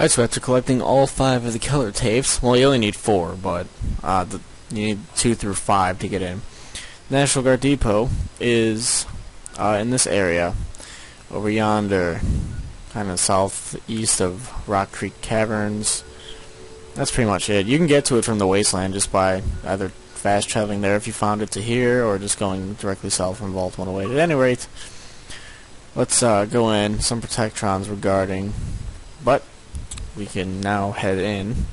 Alright, so after collecting all five of the Keller tapes, well, you only need four, but uh, the, you need two through five to get in. National Guard Depot is uh, in this area, over yonder, kind of southeast of Rock Creek Caverns. That's pretty much it. You can get to it from the wasteland just by either fast traveling there if you found it to here, or just going directly south from Vault 108. At any rate, let's uh, go in. Some Protectrons regarding, but we can now head in.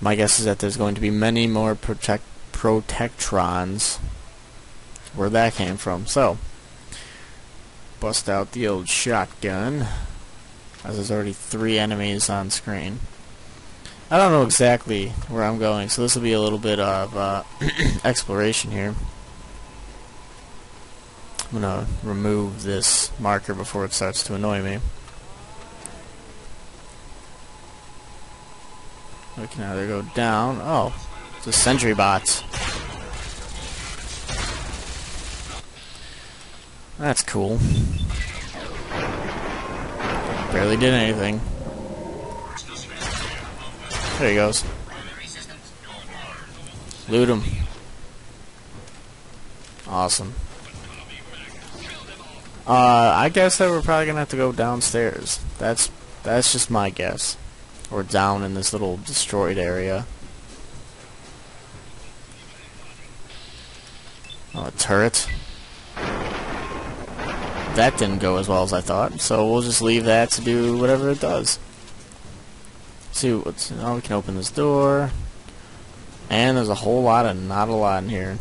My guess is that there's going to be many more protect protectrons where that came from. So, bust out the old shotgun, as there's already three enemies on screen. I don't know exactly where I'm going, so this will be a little bit of uh, exploration here. I'm going to remove this marker before it starts to annoy me. We can either go down. Oh, it's a sentry bots. That's cool. Barely did anything. There he goes. Loot him. Awesome. Uh, I guess that we're probably gonna have to go downstairs. That's that's just my guess. Or down in this little destroyed area. Oh, a turret. That didn't go as well as I thought, so we'll just leave that to do whatever it does. see what's now we can open this door. And there's a whole lot of not a lot in here.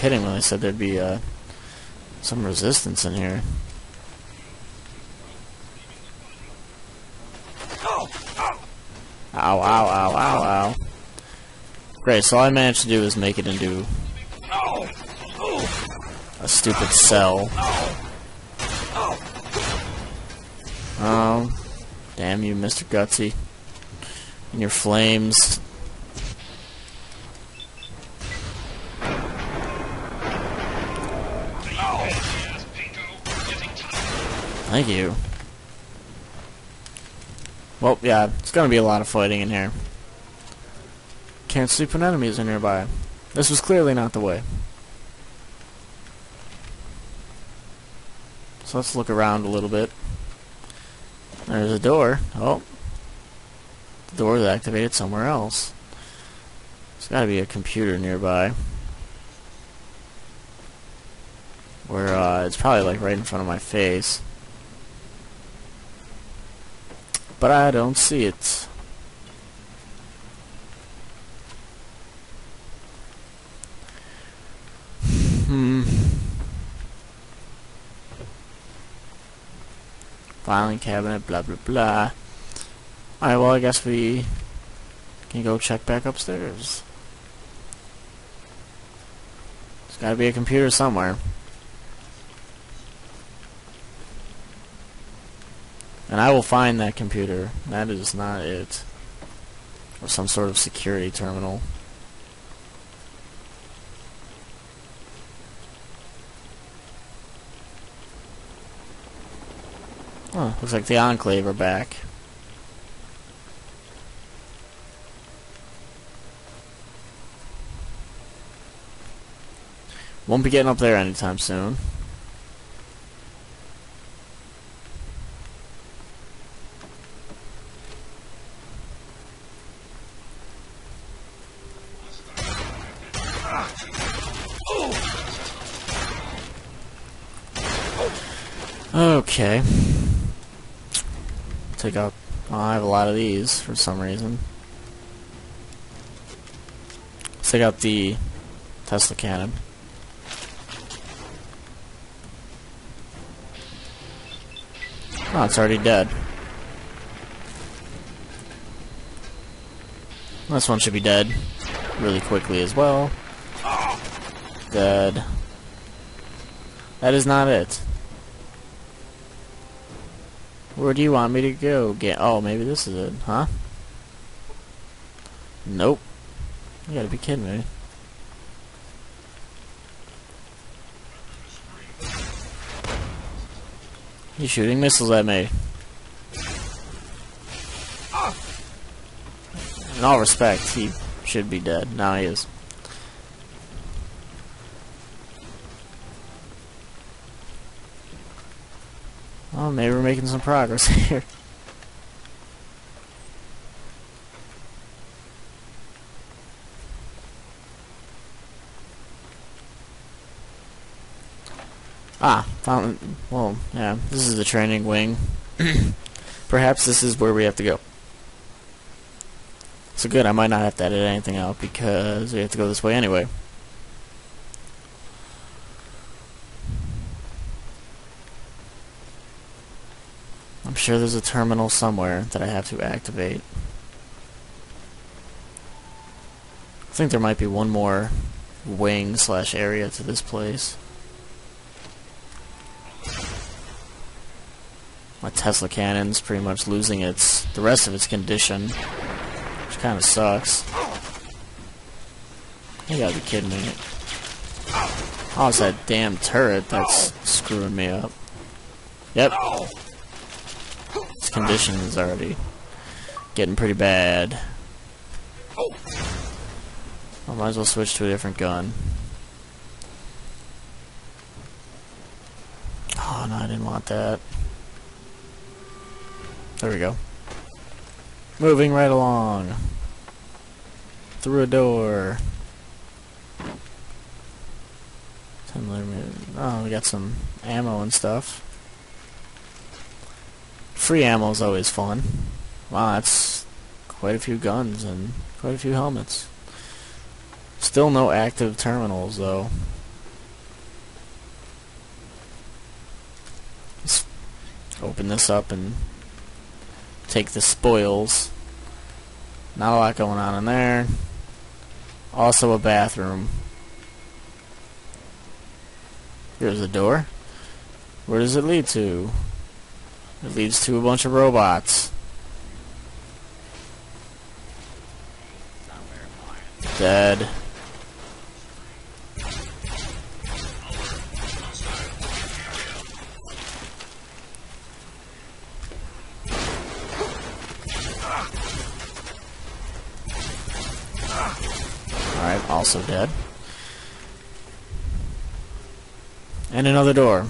Kidding when they said there'd be uh, some resistance in here. Ow, ow, ow, ow, ow. Great, so all I managed to do is make it into a stupid cell. Oh, damn you, Mr. Gutsy. And your flames. Thank you. Well, yeah, it's gonna be a lot of fighting in here. Can't sleep when enemies are nearby. This was clearly not the way. So let's look around a little bit. There's a door. Oh. The door is activated somewhere else. There's gotta be a computer nearby. Where, uh, it's probably like right in front of my face. But I don't see it. Hmm. Filing cabinet, blah blah blah. Alright, well I guess we can go check back upstairs. There's gotta be a computer somewhere. And I will find that computer. That is not it. Or some sort of security terminal. Oh, looks like the Enclave are back. Won't be getting up there anytime soon. Okay. Take out... Oh, I have a lot of these for some reason. Let's take out the Tesla cannon. Oh, it's already dead. This one should be dead really quickly as well. Dead. That is not it. Where do you want me to go? Get oh, maybe this is it, huh? Nope. You gotta be kidding me. He's shooting missiles at me. In all respect, he should be dead. Now he is. Oh, maybe we're making some progress here. Ah, found. Well, yeah, this is the training wing. Perhaps this is where we have to go. So good, I might not have to edit anything out because we have to go this way anyway. Sure there's a terminal somewhere that I have to activate. I think there might be one more wing slash area to this place. My Tesla cannon's pretty much losing its the rest of its condition, which kind of sucks. You gotta be kidding me. Oh, it's that damn turret that's screwing me up. Yep. Condition is already getting pretty bad. I might as well switch to a different gun. Oh, no, I didn't want that. There we go. Moving right along. Through a door. Oh, we got some ammo and stuff. Free ammo is always fun. Wow, that's quite a few guns and quite a few helmets. Still no active terminals, though. Let's open this up and take the spoils. Not a lot going on in there. Also a bathroom. Here's a door. Where does it lead to? It leads to a bunch of robots. Dead. Alright, also dead. And another door.